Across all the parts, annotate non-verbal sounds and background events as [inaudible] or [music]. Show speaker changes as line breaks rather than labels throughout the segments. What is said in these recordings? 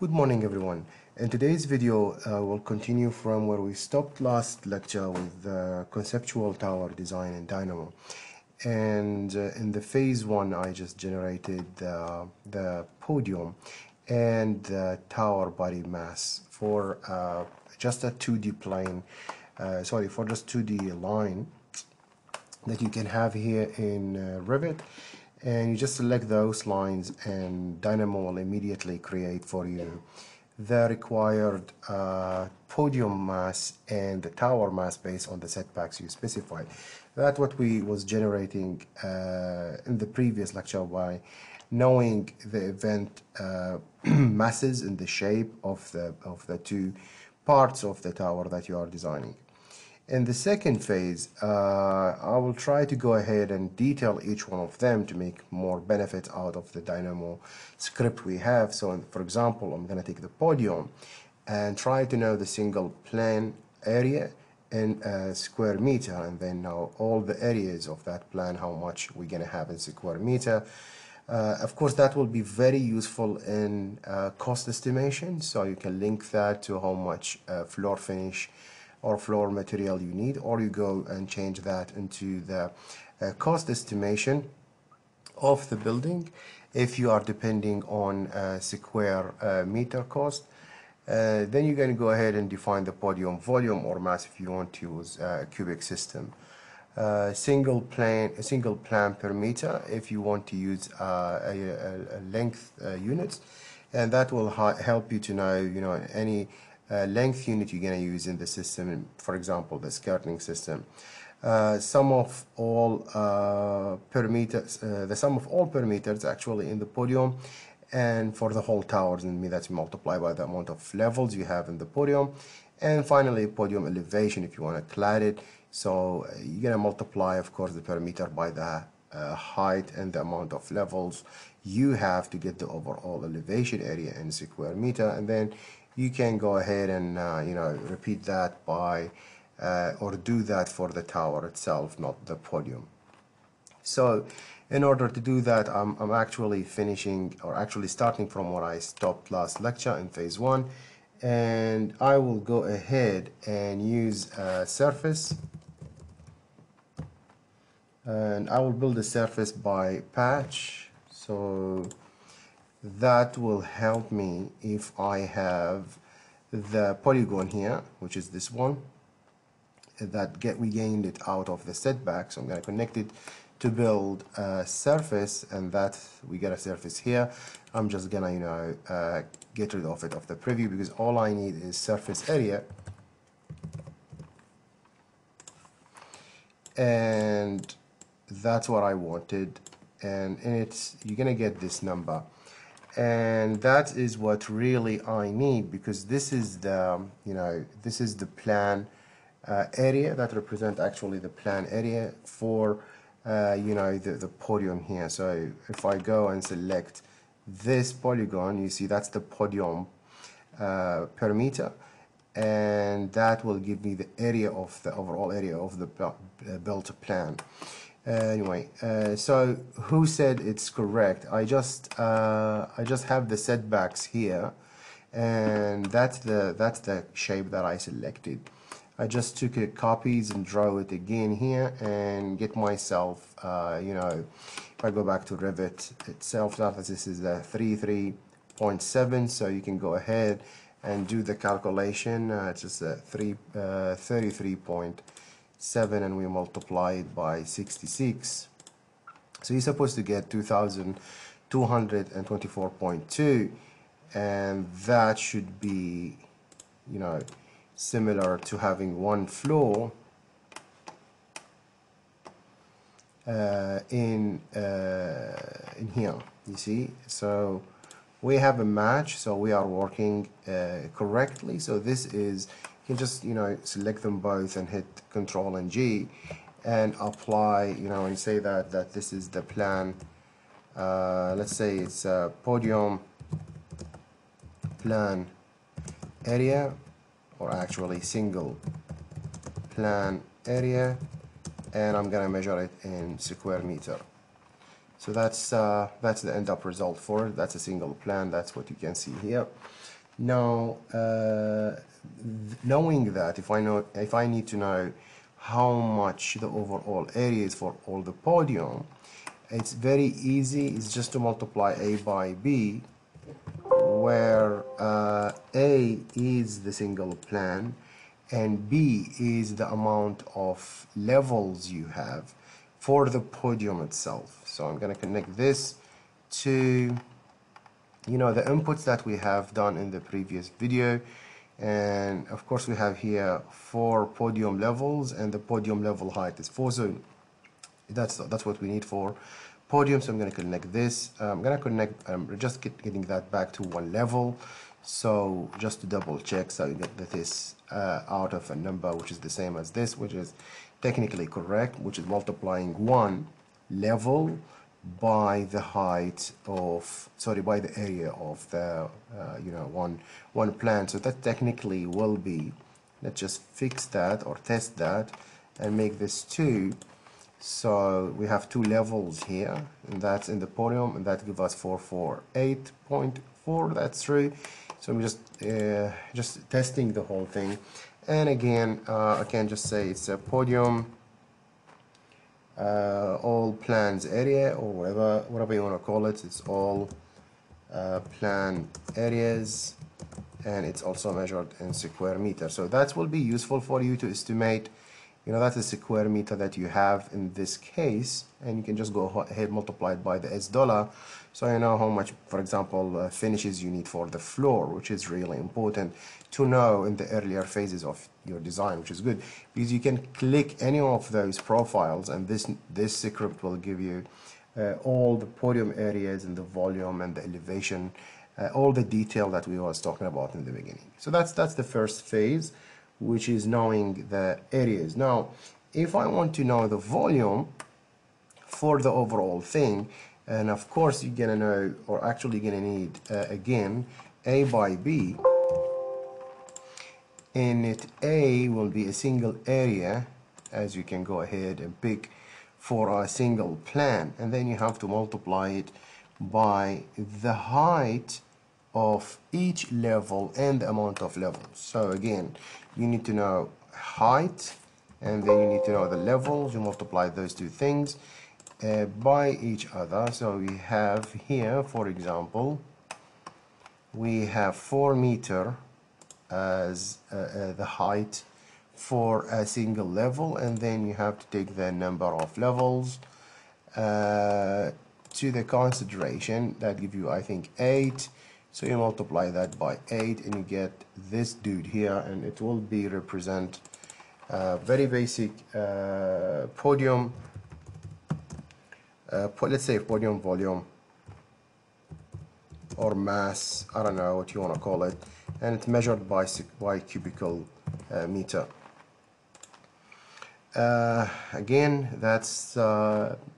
Good morning everyone. In today's video uh, we'll continue from where we stopped last lecture with the conceptual tower design in Dynamo. And uh, in the phase one I just generated uh, the podium and the tower body mass for uh, just a 2D plane, uh, sorry for just 2D line that you can have here in uh, Revit and you just select those lines and Dynamo will immediately create for you the required uh, podium mass and the tower mass based on the setbacks you specified. That's what we was generating uh, in the previous lecture by knowing the event uh, [clears throat] masses and the shape of the of the two parts of the tower that you are designing. In the second phase, uh, I will try to go ahead and detail each one of them to make more benefit out of the Dynamo script we have. So for example, I'm going to take the podium and try to know the single plan area in a square meter and then know all the areas of that plan, how much we're going to have in square meter. Uh, of course, that will be very useful in uh, cost estimation. So you can link that to how much uh, floor finish or floor material you need or you go and change that into the uh, cost estimation of the building. If you are depending on uh, square uh, meter cost uh, then you're going to go ahead and define the podium volume or mass if you want to use a cubic system. Uh, single plane a single plan perimeter if you want to use uh, a, a, a, length units. And that will help you to know you know any uh, length unit you're going to use in the system, for example, the skirting system. Uh, sum of all uh, perimeters, uh, the sum of all perimeters actually in the podium and for the whole towers and that's multiplied by the amount of levels you have in the podium. And finally podium elevation if you want to clad it. So uh, you're going to multiply of course the perimeter by the uh, height and the amount of levels you have to get the overall elevation area in square meter. And then you can go ahead and uh, you know repeat that by uh, or do that for the tower itself not the podium. So in order to do that I'm, I'm actually finishing or actually starting from where I stopped last lecture in phase one and I will go ahead and use a surface. And I will build a surface by patch. So that will help me if I have the polygon here which is this one that get we gained it out of the setback. So I'm going to connect it to build a surface and that we get a surface here. I'm just gonna you know uh, get rid of it of the preview because all I need is surface area. And that's what I wanted. And in it you're gonna get this number and that is what really I need because this is the you know this is the plan uh, area that represent actually the plan area for uh, you know the, the podium here. So if I go and select this polygon you see that's the podium uh, per and that will give me the area of the overall area of the uh, built plan anyway uh, so who said it's correct? I just uh, I just have the setbacks here and that's the that's the shape that I selected. I just took it copies and draw it again here and get myself uh, you know if I go back to Revit itself this is the 33.7 so you can go ahead and do the calculation. Uh, it's just a 3 uh, 33 point 7 and we multiply it by 66 so you're supposed to get 2224.2 and that should be you know similar to having one floor uh, in uh, in here you see? So we have a match so we are working uh, correctly. So this is can just you know select them both and hit control and G and apply you know and say that that this is the plan. Uh, let's say it's a podium plan area or actually single plan area and I'm gonna measure it in square meter. So that's uh, that's the end up result for it. That's a single plan. That's what you can see here. Now, uh, knowing that, if I know, if I need to know how much the overall area is for all the podium, it's very easy. It's just to multiply A by B, where uh, A is the single plan and B is the amount of levels you have for the podium itself. So I'm going to connect this to you know the inputs that we have done in the previous video and of course we have here four podium levels and the podium level height is four. So that's that's what we need for podium. So I'm going to connect this. I'm going to connect I'm just get, getting that back to one level. So just to double check so you get this uh, out of a number which is the same as this which is technically correct which is multiplying one level by the height of sorry by the area of the uh, you know one one plan so that technically will be let's just fix that or test that and make this two. So we have two levels here and that's in the podium and that gives us 448.4 that's true. So I'm just uh, just testing the whole thing. And again uh, I can just say it's a podium uh, all plans area or whatever whatever you want to call it it's all uh, plan areas and it's also measured in square meter. So that will be useful for you to estimate you know that's a square meter that you have in this case and you can just go ahead multiply it by the S dollar. So you know how much for example uh, finishes you need for the floor which is really important to know in the earlier phases of your design which is good. Because you can click any of those profiles and this this script will give you uh, all the podium areas and the volume and the elevation uh, all the detail that we was talking about in the beginning. So that's that's the first phase which is knowing the areas. Now, if I want to know the volume for the overall thing, and of course you're gonna know, or actually gonna need, uh, again, A by B, and it A will be a single area, as you can go ahead and pick for a single plan, and then you have to multiply it by the height of each level and the amount of levels. So again, you need to know height and then you need to know the levels. You multiply those two things uh, by each other. So we have here, for example, we have 4 meter as uh, uh, the height for a single level and then you have to take the number of levels uh, to the consideration that give you I think 8 so you multiply that by 8 and you get this dude here and it will be represent uh, very basic uh, podium uh, let's say podium volume or mass I don't know what you want to call it and it's measured by, by cubical uh, meter. Uh, again that's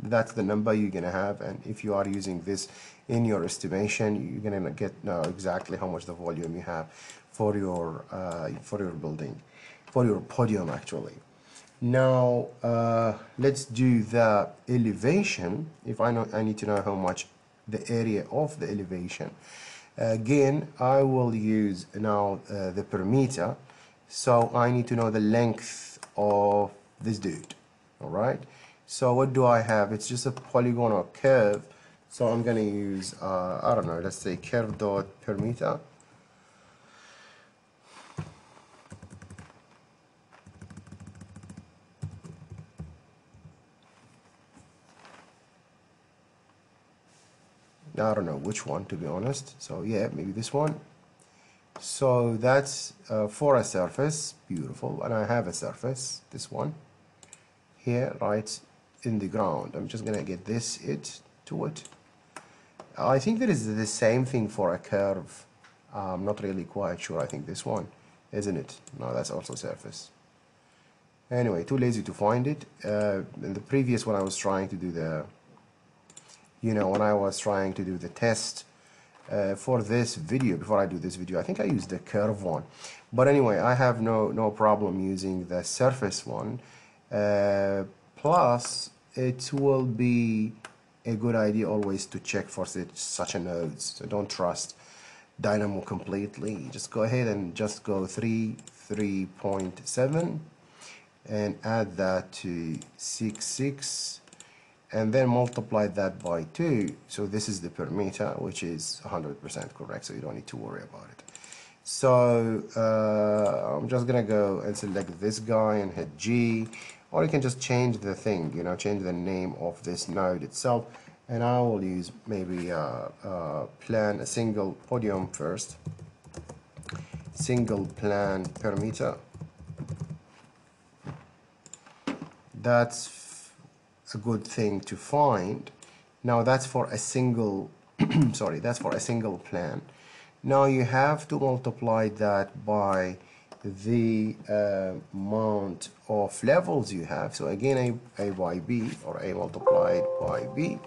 that's the number you're gonna have and if you are using this in your estimation you're gonna get know exactly how much the volume you have for your uh, for your building for your podium actually. Now uh, let's do the elevation. If I know I need to know how much the area of the elevation. Again I will use now uh, the perimeter so I need to know the length of this dude all right? So what do I have? It's just a polygonal curve so I'm gonna use uh, I don't know let's say curve dot perimeter I don't know which one to be honest. So yeah maybe this one. So that's uh, for a surface beautiful. And I have a surface this one here right in the ground. I'm just gonna get this it to it I think there is the same thing for a curve. I'm not really quite sure I think this one isn't it? No that's also surface. Anyway too lazy to find it. Uh, in the previous one I was trying to do the you know when I was trying to do the test uh, for this video before I do this video I think I used the curve one. But anyway I have no no problem using the surface one. Uh, plus it will be a good idea always to check for such a nodes so don't trust dynamo completely. Just go ahead and just go 3 3.7 and add that to 6 6 and then multiply that by 2 so this is the perimeter which is 100% correct so you don't need to worry about it. So uh, I'm just gonna go and select this guy and hit G or you can just change the thing you know change the name of this node itself. And I will use maybe uh, uh, plan a single podium first. Single plan perimeter. That's a good thing to find. Now that's for a single [clears throat] sorry that's for a single plan. Now you have to multiply that by the uh, amount of levels you have. So again a, a by b or a multiplied by b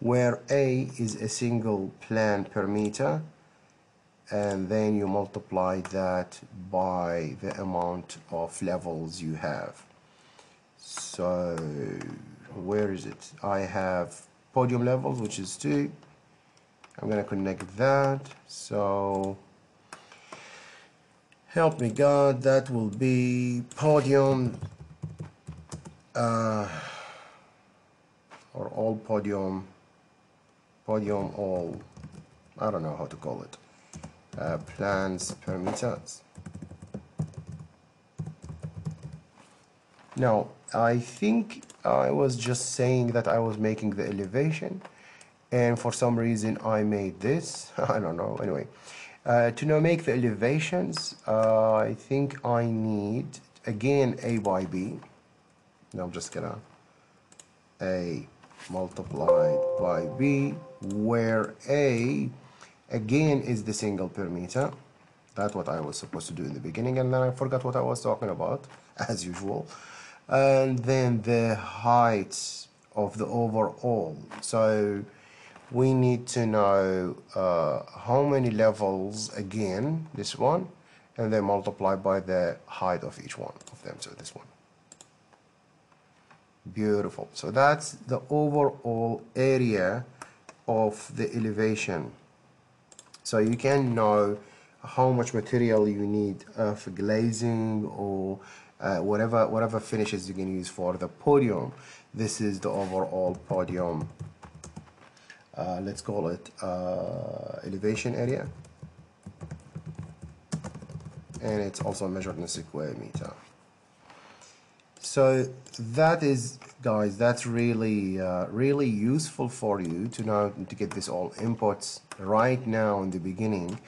where a is a single plan perimeter and then you multiply that by the amount of levels you have. So where is it? I have podium levels which is 2 I'm gonna connect that. So help me God that will be podium uh, or all podium podium all I don't know how to call it uh, plans perimeters now I think I was just saying that I was making the elevation and for some reason I made this [laughs] I don't know anyway uh, to now make the elevations uh, I think I need again a by b. Now I'm just gonna a multiplied by b where a again is the single perimeter that's what I was supposed to do in the beginning and then I forgot what I was talking about [laughs] as usual. And then the height of the overall. So we need to know uh, how many levels again this one and then multiply by the height of each one of them. So this one. Beautiful. So that's the overall area of the elevation. So you can know how much material you need for glazing or uh, whatever whatever finishes you can use for the podium. This is the overall podium uh, let's call it uh, elevation area. And it's also measured in square meter. So that is guys that's really uh, really useful for you to know to get this all inputs right now in the beginning.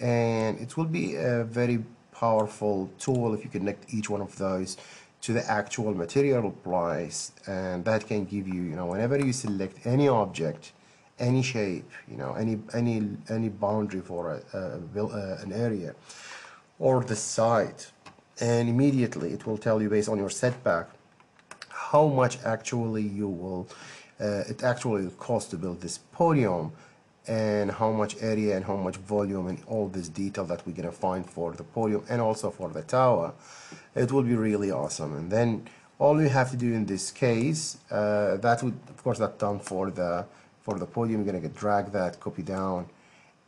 And it will be a very powerful tool if you connect each one of those to the actual material price. And that can give you you know whenever you select any object any shape, you know, any any any boundary for a, a, a, an area or the site, and immediately it will tell you based on your setback how much actually you will uh, it actually cost to build this podium and how much area and how much volume and all this detail that we're gonna find for the podium and also for the tower. It will be really awesome. And then all you have to do in this case uh, that would of course that done for the for the podium you're gonna get drag that copy down.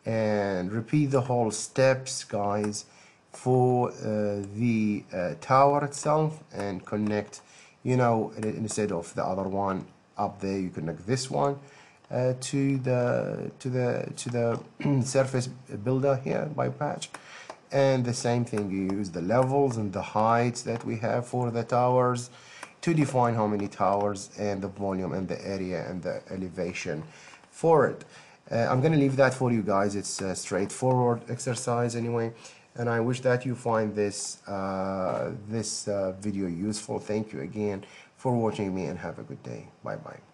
And repeat the whole steps guys for uh, the uh, tower itself and connect you know instead of the other one up there you connect this one uh, to the to the to the [clears throat] surface builder here by patch. And the same thing you use the levels and the heights that we have for the towers to define how many towers and the volume and the area and the elevation for it. Uh, I'm going to leave that for you guys. It's a straightforward exercise anyway. And I wish that you find this, uh, this uh, video useful. Thank you again for watching me and have a good day. Bye-bye.